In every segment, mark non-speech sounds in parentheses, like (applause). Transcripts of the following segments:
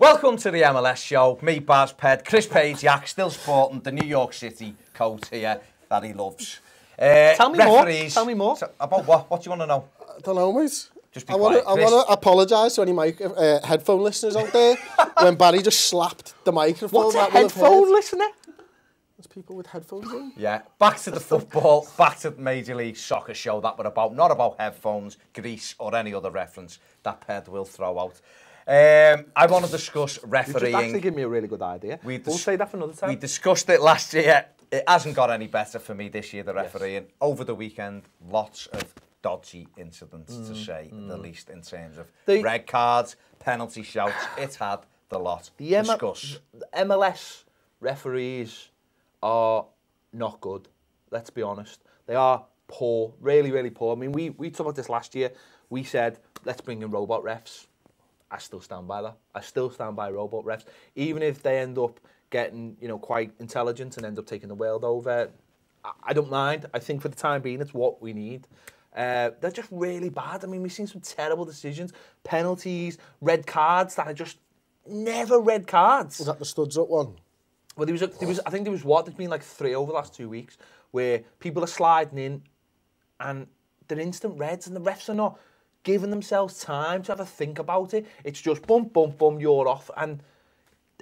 Welcome to the MLS show. Me, Baz Ped, Chris Pajak, still sporting the New York City coat here that he loves. Uh, Tell me more. Tell me more. So, about what? What do you want to know? I don't know, mate. Just be I want to. I Chris. want to apologise to any mic uh, headphone listeners out there (laughs) when Barry just slapped the microphone. What's a that will have headphone listener? There's people with headphones in. Yeah, back to the football, back to the Major League Soccer show that we're about, not about headphones, grease, or any other reference that Ped will throw out. Um, I want to discuss You just actually refereeing. give me a really good idea. We we'll say that for another time. We discussed it last year. It hasn't got any better for me this year, the refereeing. Over the weekend, lots of dodgy incidents, to say the least, in terms of The- red cards, penalty shouts. It had the lot. (sighs) The M- Discuss. the MLS referees are not good. Let's be honest. They are poor, really, really poor. I mean, we, we talked about this last year. We said, let's bring in robot refs. I still stand by that. I still stand by robot refs. Even if they end up getting, you know, quite intelligent and end up taking the world over, I, I don't mind. I think for the time being, it's what we need. Uh, they're just really bad. I mean, we've seen some terrible decisions, penalties, red cards that are just never red cards. Was that the studs up one? Well, there was, a, there was, I think there was what? There's been like three over the last two weeks where people are sliding in and they're instant reds and the refs are not giving themselves time to have a think about it. It's just bump, bump, bump, you're off. And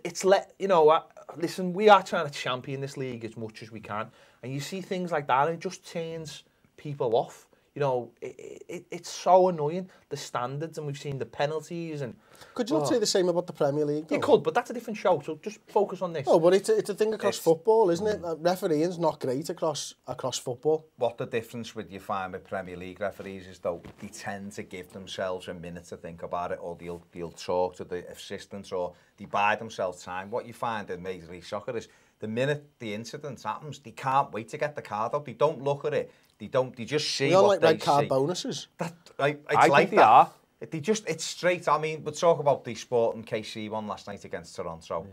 it's let, you know, listen, we are trying to champion this league as much as we can. And you see things like that and it just turns people off. you know, it, it, it's so annoying, the standards, and we've seen the penalties. and. Could you oh. not say the same about the Premier League? Though? You could, but that's a different show, so just focus on this. Oh, but it's a, it's a thing across it's, football, isn't it? Mm. Refereeing's not great across across football. What the difference with you find with Premier League referees is, though, they tend to give themselves a minute to think about it, or they'll, they'll talk to the assistant, or they buy themselves time. What you find in Major League Soccer is the minute the incident happens, they can't wait to get the card out. They don't look at it. They don't. They just see We all what like they red card see. bonuses. That, like, it's I think like they that. are. It- They just, it's straight. I mean, we'll talk about the sport Sporting KC one last night against Toronto.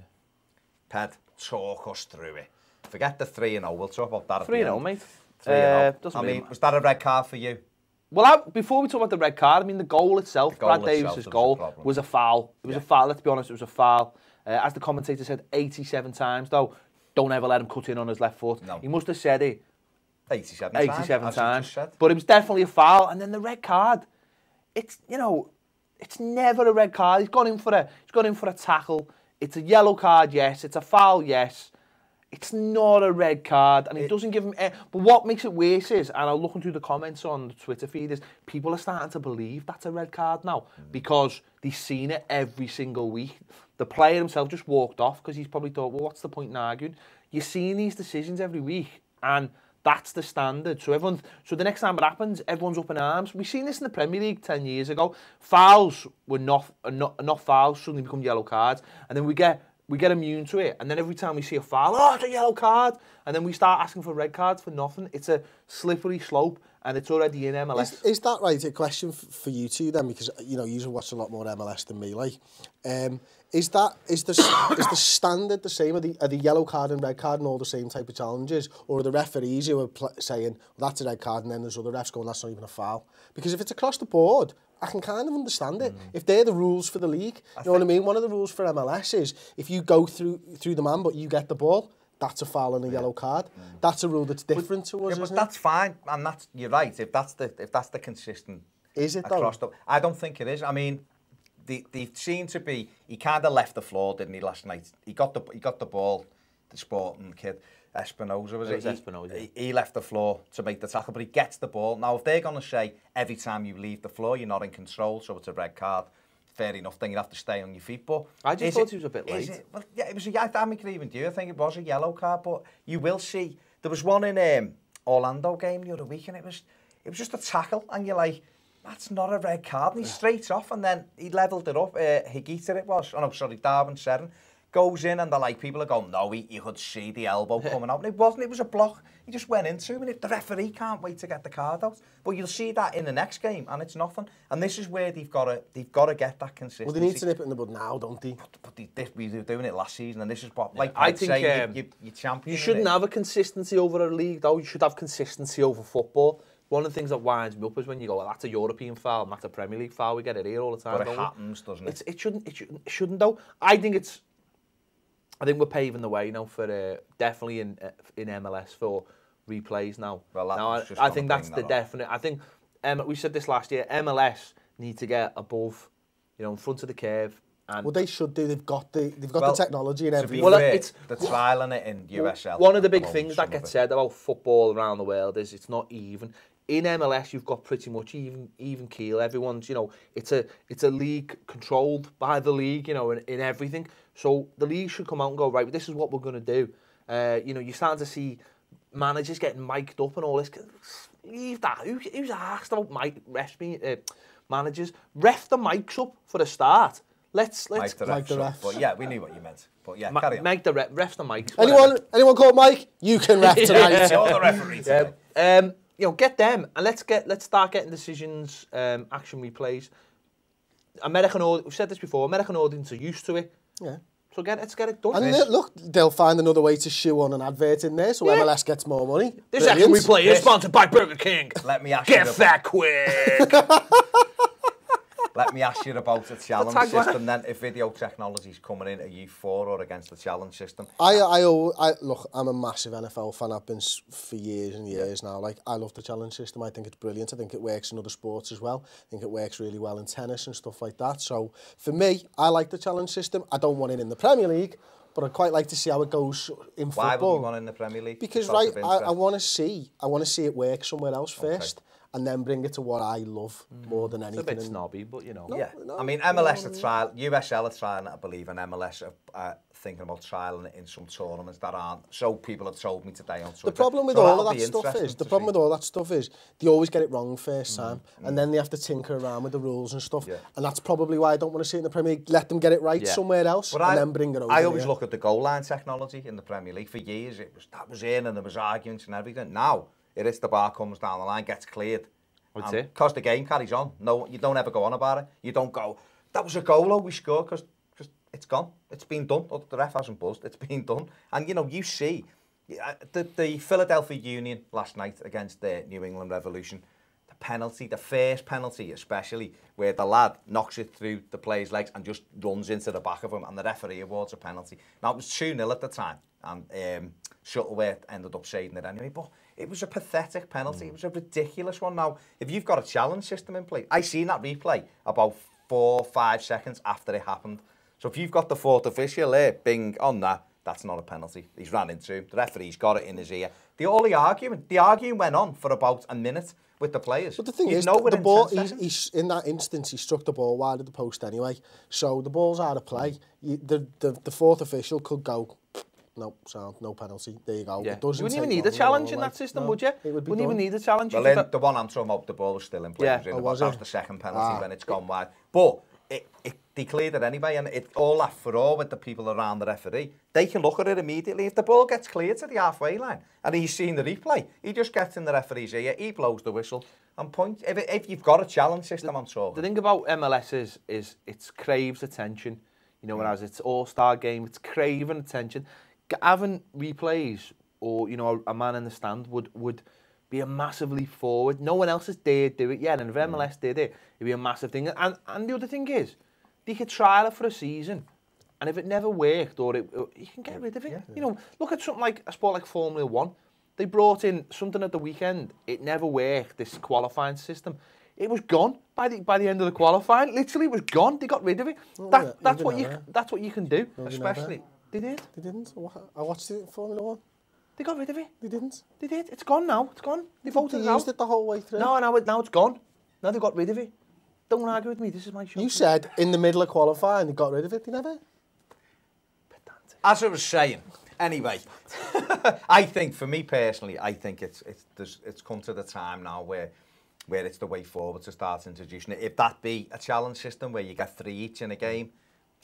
Ped, talk us through it. Forget the 3 and 0. We'll talk about that at the 3-0, end. mate. 3 Uh, 0. doesn't I mean, matter. was that a red card for you? Well, I, before we talk about the red card, I mean, the goal itself, The goal Brad itself, Davis's there was a goal, was a foul. It was Yeah. a foul, let's be honest, it was a foul. Uh, as the commentator said 87 times, though, don't ever let him cut in on his left foot. No. He must have said it 87, 87 times. times. But it was definitely a foul. And then the red card, it's, you know, it's never a red card. He's gone in for a, he's gone in for a tackle. It's a yellow card, yes. It's a foul, yes. It's not a red card, and it, doesn't give him. a- But what makes it worse is, and I'm looking through the comments on the Twitter feed, is people are starting to believe that's a red card now mm. because they've seen it every single week. The player himself just walked off because he's probably thought, well, what's the point in arguing? You're seeing these decisions every week, and that's the standard. So everyone, so the next time it happens, everyone's up in arms. We've seen this in the Premier League ten years ago. Fouls were not not, not fouls suddenly become yellow cards, and then we get we get immune to it. And then every time we see a foul, oh, it's a yellow card. And then we start asking for red cards for nothing. It's a slippery slope and it's already in MLS. Is, is that right? A question for you two then, because, you know, you've watched a lot more MLS than me. Like, um, is that is the is the standard the same? Are the are the yellow card and red card and all the same type of challenges, or are the referees who are saying well, that's a red card and then there's other refs going that's not even a foul? Because if it's across the board, I can kind of understand it. Mm. If they're the rules for the league, I you know what I mean? One of the rules for MLS is if you go through through the man but you get the ball, that's a foul and a yeah. yellow card. Mm. That's a rule that's different but, to us, yeah, but that's it? fine, and that's you're right. If that's the if that's the consistent, is it across though? The, I don't think it is. I mean, they they seem to be. He kind of left the floor, didn't he, last night? He got the he got the ball, the Sporting kid. Espinosa, was it? it was Espinosa. He, he left the floor to make the tackle, but he gets the ball. Now, if they're going to say every time you leave the floor, you're not in control, so it's a red card, fair enough, then you have to stay on your feet. But I just thought it, he was a bit late. It, well, yeah, it was a, I, I'm agreeing with you. I think it was a yellow card, but you will see. There was one in um, Orlando game the other week, and it was it was just a tackle, and you're like, that's not a red card. And he's straight off, and then he levelled it up. Uh, Higita it was. Oh, no, sorry, Darwin Serin. Goes in, and they're like, people are going, no, he, you could see the elbow (laughs) coming out, and it wasn't. It was a block. He just went into him, and it, the referee can't wait to get the card out. But you'll see that in the next game, and it's nothing. And this is where they've got to they've got to get that consistency. Well, they need to nip it in the bud now, don't they? But they, this, we were doing it last season, and this is what, like I I'd think, say, um, you, you, champion. You shouldn't have a consistency over a league, though. You should have consistency over football. one of the things that winds me up is when you go, well, that's a European foul, and that's a Premier League foul. We get it here all the time. But it we? happens, doesn't it? It's, it shouldn't. It shouldn't. It shouldn't though. I think it's. I think we're paving the way now for uh, definitely in uh, in MLS for replays now. Well, now I, I think that's bring the up. definite. I think um, we said this last year. MLS need to get above, you know, in front of the curve. And Well, they should do. They've got the they've got Well, the technology and To be everything. Well, fair, it's- they're trialing it in USL. One of the big things that of gets said about football around the world is it's not even. In MLS, you've got pretty much even even keel. Everyone's, you know, it's a it's a league controlled by the league, you know, in, in everything. So the league should come out and go right. This is what we're going to do. Uh, you know, you're starting to see managers getting mic'd up and all this. Leave that. Who, who's asked about mic ref uh, managers? Ref the mics up for the start. Let's let's Mike the Mike refs the refs. But yeah, we knew what you meant. But yeah, ma- carry on. make the ref, ref the mics. anyone whatever. anyone called Mike? You can ref (laughs) tonight. You're the referee today. Yeah, um, you know, get them and let's get let's start getting decisions, um, action replays. American audience, we've said this before. American audience are used to it, yeah. so get let's get it done. And they- look, they'll find another way to shoe on an advert in there, so Yeah. MLS gets more money. this action Brilliant. replay is sponsored by Burger King. Let me ask Get about- fat quick. (laughs) let me ask you about the challenge the system then. If video technology is coming in, are you for or against the challenge system? I, I, I look, I'm a massive NFL fan. I've been for years and years yeah. now. Like, I love the challenge system. I think it's brilliant. I think it works in other sports as well. I think it works really well in tennis and stuff like that. So for me, I like the challenge system. I don't want it in the Premier League, but I'd quite like to see how it goes in Why football. Why would you want in the Premier League? Because, right, I, I want to see, I want to see it work somewhere else okay. first. And then bring it to what I love more than it's anything. a bit snobby, but you know. Yeah, no, I mean MLS are trial, USL are trying, I believe, and MLS are uh, thinking about trialing it in some tournaments that aren't. So people have told me today on Twitter. The problem with So all of that stuff is the problem see. with all that stuff is they always get it wrong first time, and then they have to tinker around with the rules and stuff. Yeah. And that's probably why I don't want to see it in the Premier League. Let them get it right Yeah. somewhere else, But and I, then bring it over. I always here. look at the goal line technology in the Premier League. For years, it was that was in, and there was arguments and everything. Now Arista Bar comes down the line, gets cleared. Because the game carries on. No, you don't ever go on about it. You don't go, that was a goal, oh, we scored, because it's gone. It's been done. Oh, the ref hasn't buzzed. It's been done. And, you know, you see, the, the Philadelphia Union last night against the New England Revolution – Penalty, the first penalty especially, where the lad knocks it through the player's legs and just runs into the back of him, and the referee awards a penalty. Now it was 2 0 at the time, and um, Shuttleworth ended up saving it anyway. But it was a pathetic penalty. It was a ridiculous one. Now, if you've got a challenge system in place, I seen that replay about four, five seconds after it happened. So if you've got the fourth official there, bing on that, that's not a penalty. He's ran into him. The referee's got it in his ear. The only argument, the arguing went on for about a minute with the players. But the thing you is, the, the ball, he's, he's, in that instance, he struck the ball wide of the post anyway. So the ball's out of play. You, the, the, the fourth official could go, no, sound, no penalty. There you go. Yeah. It doesn't you wouldn't even need a challenge in that system, no, would you? It would be wouldn't done. even need a challenge. Well, in, the one I'm throwing up, the ball was still in play. Yeah. Was in oh, was? That was the second penalty ah. when it's gone wide. But it, it declared it anyway, and it all after for all with the people around the referee. They can look at it immediately. If the ball gets cleared to the halfway line and he's seen the replay, he just gets in the referee's ear, he blows the whistle and points. If, if you've got a challenge system the, on talk. The thing about MLS is, is it craves attention. You know, whereas it's all-star game, it's craving attention. Having replays or, you know, a, a man in the stand would, would – be a massive leap forward. No one else has dared do it yet, and if mm. MLS did it, it'd be a massive thing. And, and the other thing is, they could trial it for a season, and if it never worked, or it, you can get rid of it. You know, look at something like a sport like Formula One. They brought in something at the weekend. It never worked. This qualifying system, it was gone by the by the end of the qualifying. Literally, it was gone. They got rid of it. Oh, that, yeah, that's what you now, that's what you can do. Especially, They did. They didn't. I I watched it in Formula One. They got rid of it. They didn't. They did. It's gone now. It's gone. They They voted it used out. it the whole way through. No, now, it, now it's gone. Now they got rid of it. Don't argue with me. This is my show. You said in the middle of qualifying they got rid of it. They never. as I was saying, anyway, (laughs) I think for me personally, I think it's it's it's come to the time now where where it's the way forward to start introducing it. If that be a challenge system where you get three each in a game,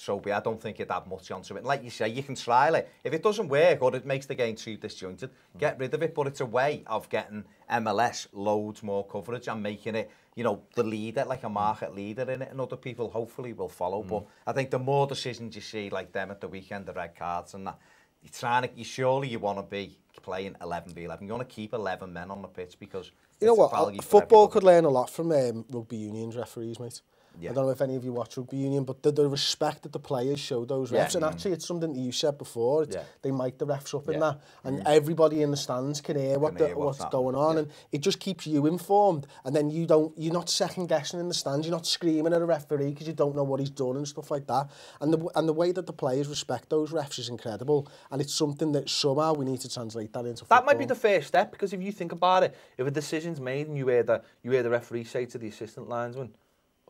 so be. I don't think it'd add much onto it. Like you say, you can trial it. If it doesn't work or it makes the game too disjointed, get rid of it. But it's a way of getting MLS loads more coverage and making it, you know, the leader, like a market leader in it, and other people hopefully will follow. But I think the more decisions you see like them at the weekend, the red cards and that, you're trying to, you surely you want to be playing 11 v 11. You want to keep 11 men on the pitch because You know what? uh, Football everybody. could learn a lot from um, rugby union's referees, mate. Yeah. I don't know if any of you watch rugby union, but the, the respect that the players show those refs, yeah. and mm-hmm. actually it's something that you said before, yeah. they mic the refs up yeah. in that, and mm. everybody in the stands can hear, what can the, hear what's, what's going on, yeah. and it just keeps you informed, and then you don't, you're not second guessing in the stands, you're not screaming at a referee because you don't know what he's done and stuff like that, and the, and the way that the players respect those refs is incredible, and it's something that somehow we need to translate that into football. That might be the first step, because if you think about it, if a decision's made and you hear the, you hear the referee say to the assistant linesman,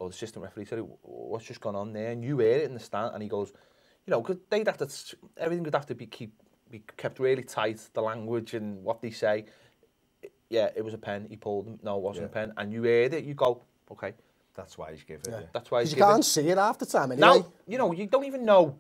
or the assistant referee said, what's just gone on there? And you hear it in the stand, and he goes, you know, cause they'd have to, everything would have to be keep be kept really tight, the language and what they say. Yeah, it was a pen. He pulled them. No, it wasn't yeah. a pen. And you heard it. You go, okay. That's why he's given. Yeah. That's why he's you given. You can't see it after time anyway. Now, you know, you don't even know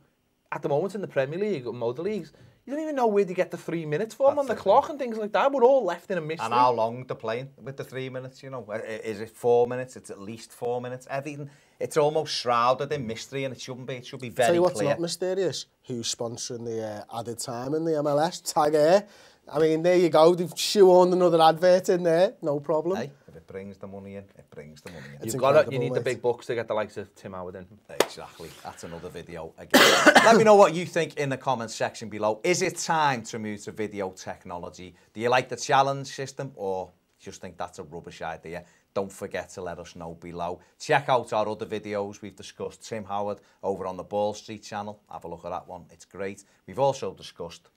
at the moment in the Premier League or Motor leagues didn't even know where to get the three minutes from on the clock and things like that. We're all left in a mystery. And how long they're playing with the three minutes, you know? Is it four minutes? It's at least four minutes. Everything, it's almost shrouded in mystery and it shouldn't be. It should be very Tell you what's clear. not mysterious, who's sponsoring the uh, added time in the MLS, Tag Air. I mean, there you go. They've shoehorned another advert in there. No problem. Hey. Brings the money in, it brings the money in. It's You've got it. you need the big bucks to get the likes of Tim Howard in. Exactly. That's another video again. (coughs) Let me know what you think in the comments section below. Is it time to move to video technology? Do you like the challenge system or just think that's a rubbish idea? Don't forget to let us know below. Check out our other videos. We've discussed Tim Howard over on the Ball Street channel. Have a look at that one. It's great. We've also discussed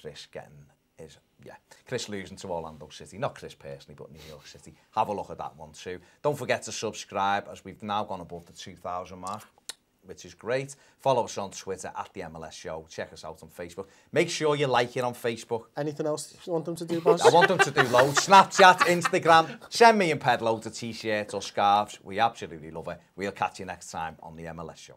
Chris getting his yeah, Chris losing to Orlando City. Not Chris personally, but New York City. Have a look at that one too. Don't forget to subscribe as we've now gone above the 2,000 mark, which is great. Follow us on Twitter at the MLS Show. Check us out on Facebook. Make sure you like it on Facebook. Anything else you want them to do, (laughs) boss? I want them to do loads. Snapchat, Instagram. Send me and Ped loads of t-shirts or scarves. We absolutely love it. We'll catch you next time on the MLS Show.